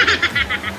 Ha ha ha ha!